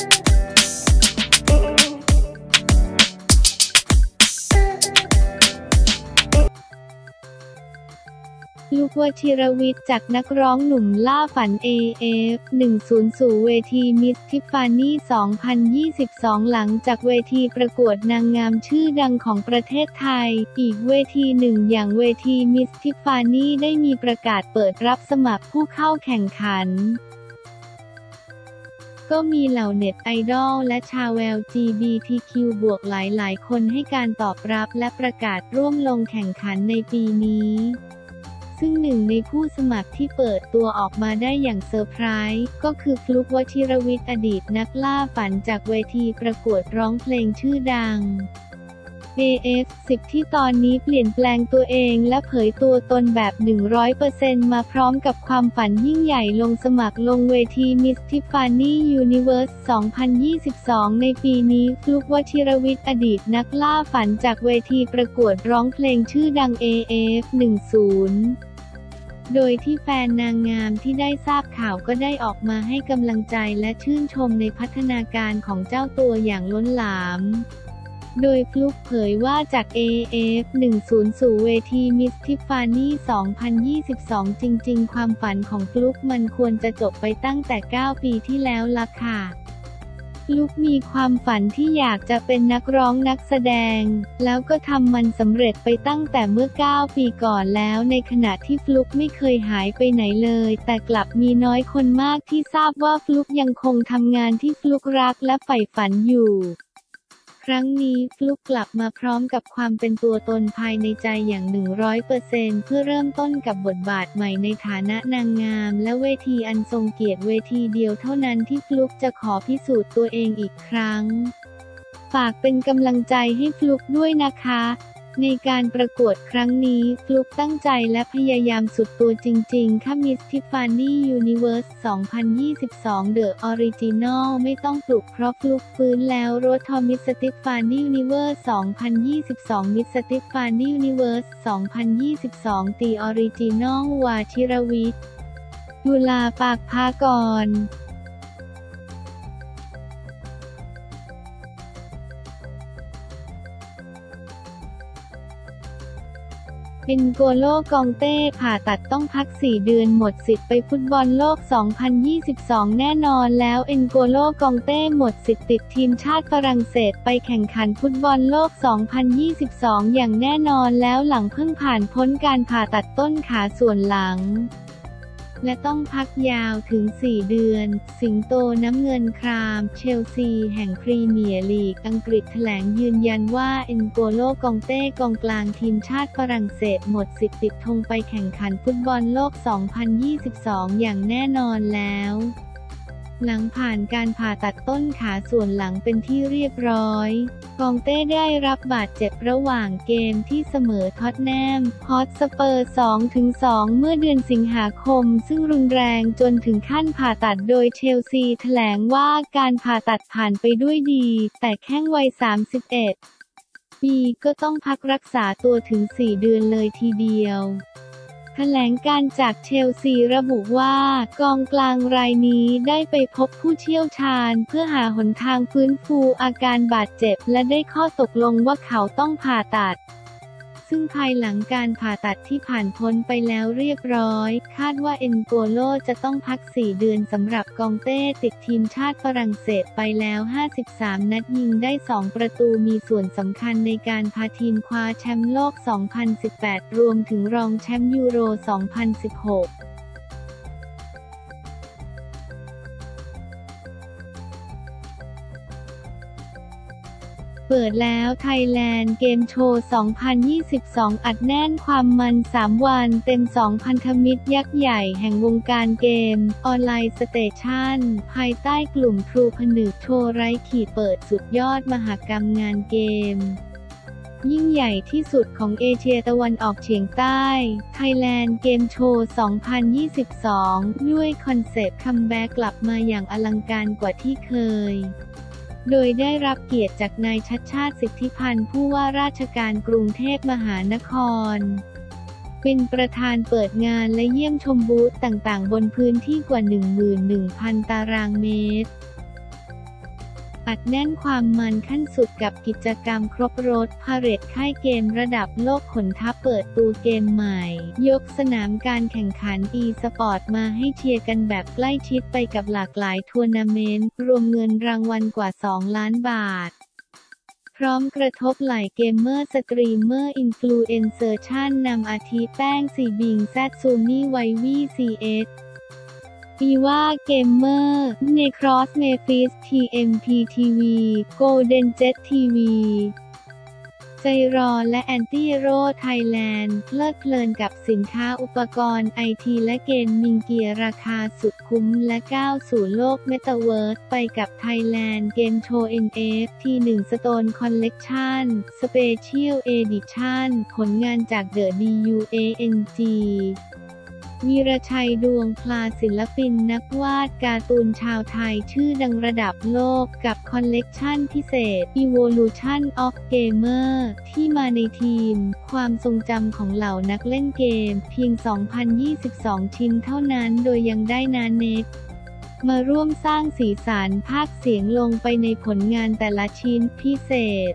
ลูกวชิรวิทย์จากนักร้องหนุ่มล่าฝัน AF 10 สู่เวทีมิสทิฟฟานี่ 2022 หลังจากเวทีประกวดนางงามชื่อดังของประเทศไทย อีกเวทีหนึ่งอย่างเวทีมิสทิฟฟานี่ได้มีประกาศเปิดรับสมัครผู้เข้าแข่งขัน ก็มีเหล่าเน็ตไอดอลและชาว LGBTQ บวกหลายๆ คนให้การตอบรับและประกาศร่วมลงแข่งขันในปีนี้ ซึ่งหนึ่งในผู้สมัครที่เปิดตัวออกมาได้อย่างเซอร์ไพรส์ก็คือฟลุค วชิรวิชญ์อดีตนักล่าฝันจากเวทีประกวดร้องเพลงชื่อดัง AF 10 ที่ตอนนี้เปลี่ยนแปลงตัวเองและเผยตัวตนแบบ 100%มาพร้อมกับความฝันยิ่งใหญ่ลงสมัครลงเวที Miss Tiffany Universe 2022 ในปีนี้ฟลุกวชิรวิทย์อดีตนักล่าฝันจากเวทีประกวดร้องเพลงชื่อดัง AF 10โดยที่แฟนนางงามที่ได้ทราบข่าวก็ได้ออกมาให้กำลังใจและชื่นชมในพัฒนาการของเจ้าตัวอย่างล้นหลาม โดยฟลุ๊กเผยว่าจาก AF 10 สู่เวที Miss Tiffany 2022 จริง ๆ ความฝันของฟลุ๊กมันควรจะจบไปตั้งแต่ 9 ปีที่แล้วละค่ะฟลุกมีความฝันที่อยากจะเป็นนักร้องนักแสดง แล้วก็ทำมันสำเร็จไปตั้งแต่เมื่อ 9 ปีก่อนแล้วในขณะที่ฟลุกไม่เคยหายไปไหนเลย แต่กลับมีน้อยคนมากที่ทราบว่าฟลุกยังคงทำงานที่ฟลุกรักและใฝ่ฝันอยู่ รั้งนี้ฟลุกกลับมาพร้อมกับความเป็นตัวตนภายในใจอย่าง 100%เพื่อเริ่มต้นกับบทบาทใหม่ในฐานะนางงาม และเวทีอันทรงเกียรติเวทีเดียวเท่านั้นที่ฟลุกจะขอพิสูจน์ตัวเองอีกครั้ง ฝากเป็นกำลังใจให้ฟลุกด้วยนะคะ ในการประกวดครั้งนี้ฟลุกตั้งใจและพยายามสุดตัวจริงๆ ค่ะ Miss Tiffany Universe 2022 The Original ไม่ต้องปลุกเพราะฟลุกฟื้นแล้วรถทอ Miss Tiffany Universe 2022 Miss Tiffany Universe 2022 The Original วาชิรวิทย์ยุลาปากพากร เอ็นโกโลกองเต้ผ่าตัดต้องพัก 4 เดือนหมดสิทธิ์ไปฟุตบอลโลก 2022 แน่นอนแล้วเอ็นโกโลกองเต้หมดสิทธิ์ติดทีมชาติฝรั่งเศสไปแข่งขันฟุตบอลโลก 2022 อย่างแน่นอนแล้วหลังเพิ่งผ่านพ้นการผ่าตัดต้นขาส่วนหลัง และต้องพักยาวถึง 4 เดือน สิงโตน้ำเงินคราม เชลซี แห่งพรีเมียร์ลีก อังกฤษแถลงยืนยันว่า เอ็นโกโลกองเต้กองกลางทีมชาติฝรั่งเศสหมดสิทธิ์ติดธงไปแข่งขันฟุตบอลโลก 2022 อย่างแน่นอนแล้ว หลังผ่านการผ่าตัดต้นขาส่วนหลังเป็นที่เรียบร้อย กองเต้ได้รับบาดเจ็บระหว่างเกมที่เสมอท็อตแนมฮอตสเปอร์ 2-2 เมื่อเดือนสิงหาคม ซึ่งรุนแรงจนถึงขั้นผ่าตัดโดยเชลซีแถลงว่าการผ่าตัดผ่านไปด้วยดี แต่แข้งวัย 31 ปีก็ต้องพักรักษาตัวถึง 4 เดือนเลยทีเดียว ถลงการจากเชลซีระบุว่ากองกลางรายนี้ได้ไปพบผู้เชี่ยวชาญ เพื่อหาหนทางฟื้นฟูอาการบาดเจ็บ และได้ข้อตกลงว่าเขาต้องผ่าตัด ซึ่งภายหลังการผ่าตัดที่ผ่านพ้นไปแล้วเรียบร้อย คาดว่าเอ็นโกโลจะต้องพัก 4 เดือนสำหรับกองเต้ติดทีมชาติฝรั่งเศสไปแล้ว 53 นัดยิงได้ 2 ประตูมีส่วนสำคัญในการพาทีมคว้าแชมป์โลก 2018 รวมถึงรองแชมป์ยูโร 2016 เปิดแล้ว Thailand Game Show 2022 อัดแน่นความมัน 3 วันเต็ม 2 พันธมิตรยักษ์ใหญ่แห่งวงการเกม Online Station ภายใต้กลุ่มทรูผนึกโชว์ไร้ขีดเปิดสุดยอดมหกรรมงานเกมยิ่งใหญ่ที่สุดของเอเชียตะวันออกเฉียงใต้ Thailand Game Show 2022 ด้วยคอนเซปต์ comeback กลับมาอย่างอลังการกว่าที่เคย โดยได้รับเกียรติจากนายชัชชาติสิทธิพันธุ์ผู้ว่าราชการกรุงเทพมหานคร เป็นประธานเปิดงานและเยี่ยมชมบูธต่างๆ บนพื้นที่กว่า 11,000 ตารางเมตร อัดแน่นความมันขั้นสุดกับกิจกรรมครบรส พาเหรดค่ายเกมระดับโลกขนทัพเปิดตัวเกมใหม่ ยกสนามการแข่งขัน e สปอร์ตมาให้เชียร์กันแบบใกล้ชิดไปกับหลากหลายทัวร์นาเมนต์ รวมเงินรางวัลกว่า 2 ล้านบาทพร้อมกระทบหลายเกมเมอร์สตรีมเมอร์อินฟลูเอนเซอร์ชั่นนำอาทิแป้งสีบิงแซดซูมี่ไววี่ซีเอส ปีว่าเกมเมอร์เนครอสเมฟิสทีเอ็มพีทีวีโกลเด้นเจ็ตทีวีใจรอและแอนตี้โรไทยแลนด์เพลิดเพลินกับสินค้าอุปกรณ์ไอทีและเกมมิงเกียร์ราคาสุดคุ้มและก้าวสู่โลกเมตาเวิร์สไปกับ Thailand Game Show NFT 1 Stone Collection Special Edition ผลงานจาก The DUANG วีรชัยดวงพลาศิลปินนักวาดการ์ตูนชาวไทยชื่อดังระดับโลกกับคอลเลกชันพิเศษ Evolution of Gamer ที่มาในทีม ความทรงจำของเหล่านักเล่นเกม เพียง 2,022 ชิ้นเท่านั้นโดยยังได้นานเน็ตมาร่วมสร้างสีสันภาคเสียงลงไปในผลงานแต่ละชิ้นพิเศษ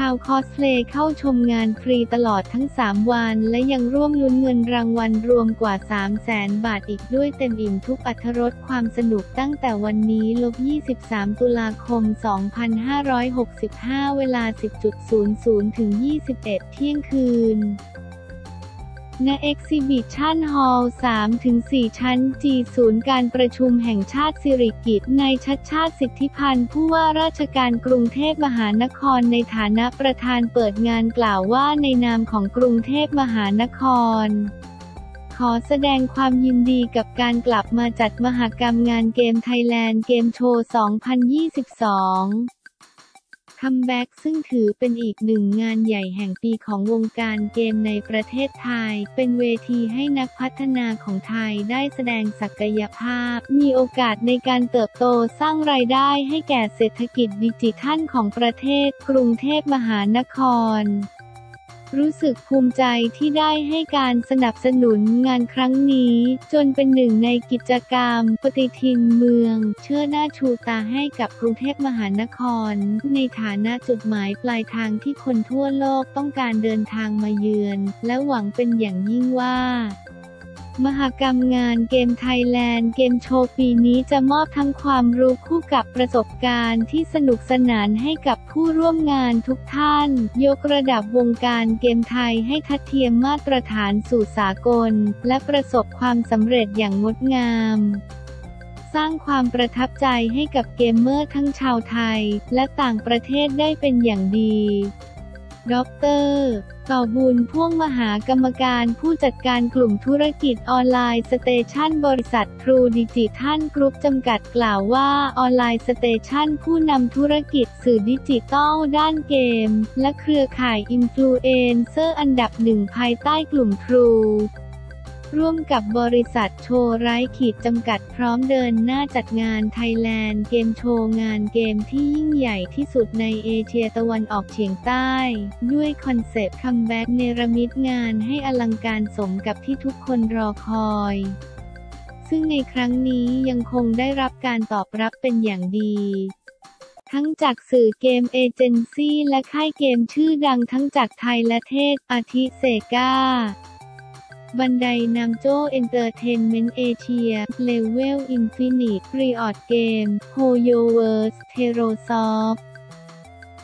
ชาวคอสเพลย์เข้าชมงานฟรีตลอดทั้ง 3 วัน และยังร่วมลุ้นเงินรางวัลรวมกว่า 3 0 0แสนบาทอีกด้วยเต็มอิ่มทุกอรรถรสความสนุกตั้งแต่วันนี้ลบ 23 ตุลาคม 2565 เวลา 10.00 ถึง 21 เที่ยงคืน ณ Exhibition Hall 3-4 ชั้น G ศูนย์การประชุมแห่งชาติสิริกิติ์นายชัชชาติสิทธิพันธุ์ผู้ว่าราชการกรุงเทพมหานครในฐานะประธานเปิดงานกล่าวว่าในนามของกรุงเทพมหานครขอแสดงความยินดีกับการกลับมาจัดมหกรรมงานเกม Thailand Game Show 2022 comeback ซึ่งถือเป็นอีกหนึ่งงานใหญ่แห่งปีของวงการเกมในประเทศไทย เป็นเวทีให้นักพัฒนาของไทยได้แสดงศักยภาพ มีโอกาสในการเติบโตสร้างรายได้ให้แก่เศรษฐกิจดิจิทัลของประเทศกรุงเทพมหานคร รู้สึกภูมิใจที่ได้ให้การสนับสนุนงานครั้งนี้ จนเป็นหนึ่งในกิจกรรม ปฏิทินเมือง เชื่อหน้าชูตาให้กับกรุงเทพมหานคร ในฐานะจุดหมายปลายทางที่คนทั่วโลกต้องการเดินทางมาเยือน และหวังเป็นอย่างยิ่งว่า มหกรรมงานเกม Thailand Game Show ปีนี้จะมอบทั้งความรู้คู่กับประสบการณ์ที่สนุกสนานให้กับผู้ร่วมงานทุกท่าน ยกระดับวงการเกมไทยให้ทัดเทียมมาตรฐานสู่สากล และประสบความสำเร็จอย่างงดงามสร้างความประทับใจให้กับเกมเมอร์ทั้งชาวไทย และต่างประเทศได้เป็นอย่างดี ดร ต่อบุญพ่วงมหากรรมการผู้จัดการกลุ่มธุรกิจ Online Station บริษัท True Digital Group จำกัดกล่าวว่า Online Station ผู้นำธุรกิจสื่อดิจิตอลด้านเกม และเครือข่ายอินฟลูเอนเซอร์อันดับหนึ่งภายใต้กลุ่ม True ร่วมกับบริษัทโชว์ไร้ขีดจำกัดพร้อมเดินหน้าจัดงาน Thailand Game Show งานเกมที่ยิ่งใหญ่ที่สุดในเอเชียตะวันออกเฉียงใต้ ด้วยคอนเซปต์ comeback เนรมิตงานให้อลังการสมกับที่ทุกคนรอคอย ซึ่งในครั้งนี้ยังคงได้รับการตอบรับเป็นอย่างดีทั้งจากสื่อเกมเอเจนซี่และค่ายเกมชื่อดังทั้งจากไทยและเทศอาทิ SEGA Bandai Namco Entertainment Asia Level Infinite Riot Games HoYoverse เทโรซอฟ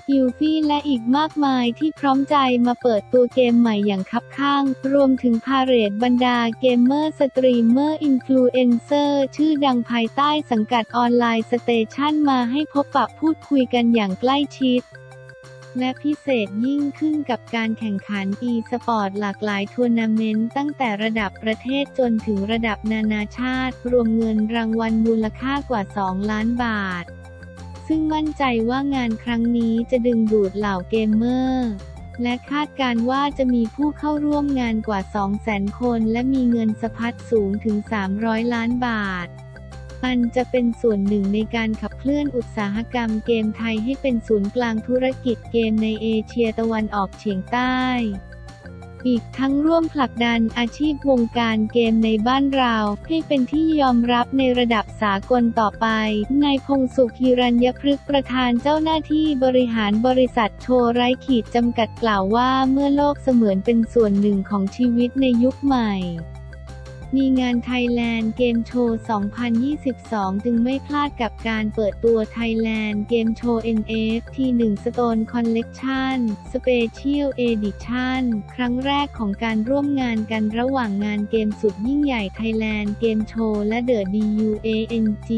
กิลฟี่และอีกมากมายที่พร้อมใจมาเปิดตัวเกมใหม่อย่างคับคั่ง รวมถึงพาเหรดบรรดาเกมเมอร์สตรีมเมอร์อินฟลูเอนเซอร์ชื่อดังภายใต้สังกัด Online Station มาให้พบปะพูดคุยกันอย่างใกล้ชิด และพิเศษยิ่งขึ้นกับการแข่งขัน e-sport หลากหลายทัวร์นาเมนต์ตั้งแต่ระดับประเทศจนถึงระดับนานาชาติ รวมเงินรางวัลมูลค่ากว่า 2 ล้านบาท ซึ่งมั่นใจว่างานครั้งนี้จะดึงดูดเหล่าเกมเมอร์ และคาดการณ์ว่าจะมีผู้เข้าร่วมงานกว่า 200,000 คน และมีเงินสะพัดสูงถึง 300 ล้านบาทอันจะเป็นส่วนหนึ่งในการขับ เคลื่อนอุตสาหกรรมเกมไทยให้เป็นศูนย์กลางธุรกิจเกมในเอเชียตะวันออกเฉียงใต้ อีกทั้งร่วมผลักดันอาชีพวงการเกมในบ้านเรา ให้เป็นที่ยอมรับในระดับสากลต่อไป นายพงสุขีรัญญพฤกษ์ประธานเจ้าหน้าที่บริหารบริษัทโชไรขีดจำกัดกล่าวว่าเมื่อโลกเสมือนเป็นส่วนหนึ่งของชีวิตในยุคใหม่ มีงาน Thailand Game Show 2022 จึงไม่พลาดกับการเปิดตัว Thailand Game Show NFT 1 Stone Collection Special Edition ครั้งแรกของการร่วมงานกันระหว่างงานเกมสุดยิ่งใหญ่ Thailand Game Show และ The DUANG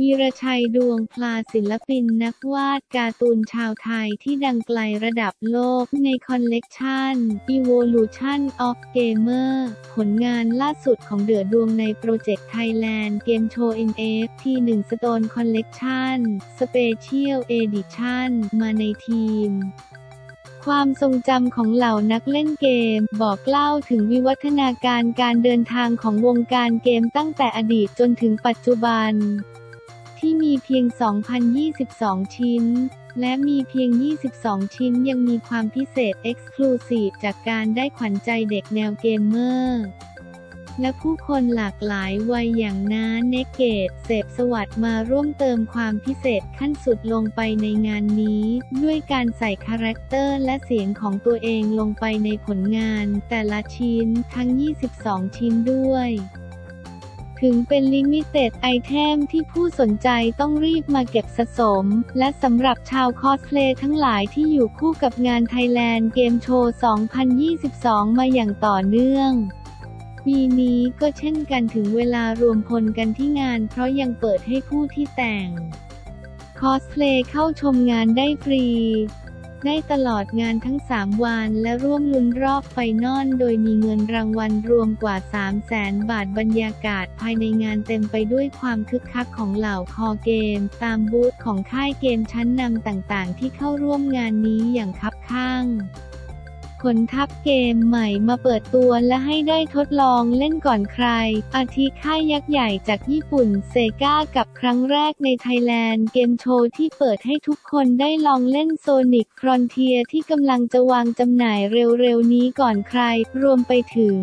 วีรชัยดวงพลาศิลปินนักวาดการ์ตูนชาวไทยที่ดังไกลระดับโลกในคอลเลกชัน Evolution of Gamer ผลงานล่าสุดของ The DUANG ในโปรเจกต์ Thailand Game Show NFT 1 Stone Collection Special Edition มาในทีมความทรงจำของเหล่านักเล่นเกม บอกเล่าถึงวิวัฒนาการการเดินทางของวงการเกมตั้งแต่อดีตจนถึงปัจจุบัน ที่มีเพียง 2,022 ชิ้น และมีเพียง 22 ชิ้นยังมีความพิเศษ Exclusive จากการได้ขวัญใจเด็กแนวเกมเมอร์ และผู้คนหลากหลายวัยอย่างน้าเนกเกต เสพสวัสด์มาร่วมเติมความพิเศษขั้นสุดลงไปในงานนี้ ด้วยการใส่คาแรคเตอร์และเสียงของตัวเองลงไปในผลงาน แต่ละชิ้นทั้ง 22 ชิ้นด้วย ถึงเป็น limited item ที่ผู้สนใจต้องรีบมาเก็บสะสม และสำหรับชาวคอสเพลย์ทั้งหลายที่อยู่คู่กับงาน Thailand Game Show 2022 มาอย่างต่อเนื่องปีนี้ก็เช่นกันถึงเวลารวมพลกันที่งาน เพราะยังเปิดให้ผู้ที่แต่ง คอสเพลย์เข้าชมงานได้ฟรี ได้ตลอดงานทั้ง 3 วัน และร่วมลุ้นรอบ final โดยมีเงินรางวัลรวมกว่า 3 0 0แสนบาทบรรยากาศภายในงานเต็มไปด้วยความคึกคักของเหล่าคอเกม ตามบูธของค่ายเกมชั้นนำต่างๆ ที่เข้าร่วมงานนี้อย่างคับคั่ง ขนทัพเกมใหม่มาเปิดตัวและให้ได้ทดลองเล่นก่อนใคร อาทิค่ายยักษ์ใหญ่จากญี่ปุ่นเซกากับครั้งแรกใน Thailand Game Show ที่เปิดให้ทุกคนได้ลองเล่น Sonic Frontiers ที่กำลังจะวางจำหน่ายเร็วๆนี้ก่อนใคร รวมไปถึง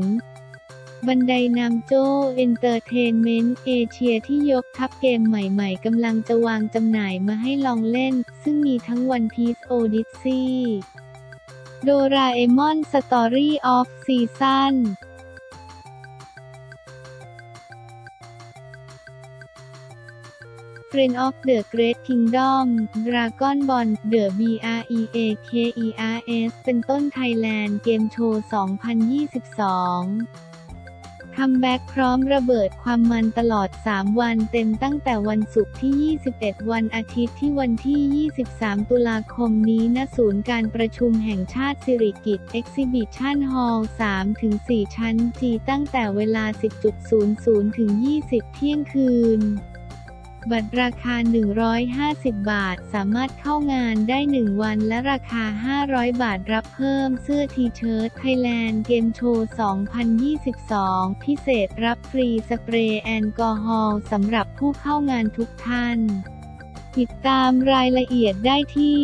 Bandai Namco Entertainment Asia ที่ยกทัพเกมใหม่ๆกำลังจะวางจำหน่ายมาให้ลองเล่น ซึ่งมีทั้ง One Piece Odyssey Doraemon Story of Seasons Friends of the Great Kingdom Dragon Ball The BREAKERS เป็นต้น Thailand Game Show 2022 comeback พร้อมระเบิดความมันตลอด 3 วันเต็มตั้งแต่วันศุกร์ที่ 21 วันอาทิตย์ที่วันที่ 23 ตุลาคมนี้ณศูนย์การประชุมแห่งชาติสิริกิติ์ Exhibition Hall 3-4 ชั้น G ตั้งแต่เวลา 10.00 ถึง 20 เที่ยงคืน บัตรราคา 150 บาท สามารถเข้างานได้ 1 วันและราคา 500 บาทรับเพิ่มเสื้อทีเชิ้ต Thailand Game Show 2022 พิเศษรับฟรีสเปรย์แอลกอฮอล์สำหรับผู้เข้างานทุกท่าน ติดตามรายละเอียดได้ที่